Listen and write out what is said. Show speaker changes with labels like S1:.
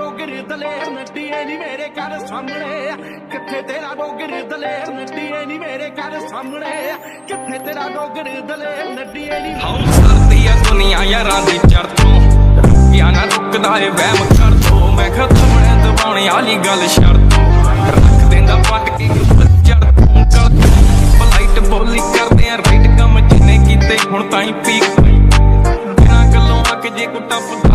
S1: ਡੋਗਰ ਦਲੇਰ ਨੱਡੀਏ ਨਹੀਂ ਮੇਰੇ ਘਰ ਸਾਹਮਣੇ। ਕਿੱਥੇ ਤੇਰਾ ਡੋਗਰ ਦਲੇਰ ਨੱਡੀਏ ਨਹੀਂ ਮੇਰੇ ਘਰ ਸਾਹਮਣੇ। ਕਿੱਥੇ ਤੇਰਾ ਡੋਗਰ ਦਲੇਰ ਨੱਡੀਏ ਨਹੀਂ
S2: ਹਾਉ ਸਰਦੀ ਆ ਦੁਨੀਆ ਯਾਰਾਂ ਦੀ ਚੜਤੋਂ ਰੁਕਿਆ ਨਾ ਰੁਕਦਾ ਏ ਵਹਿਮ ਕਰ ਦੋ ਮੈਂ ਖਤਮ ਨੇ ਦਬਾਉਣ ਵਾਲੀ ਗੱਲ ਸ਼ਰਤੋਂ ਰੱਖ ਦਿੰਦਾ ਪੱਟ ਕੇ ਚੜ ਕੀਤੇ ਹੁਣ ਤਾਂ ਹੀ ਪੀਕ। ਬਿਨਾਂ ਗੱਲੋਂ ਆ ਜੇ ਕੁੱਟਾ ਟੱਪ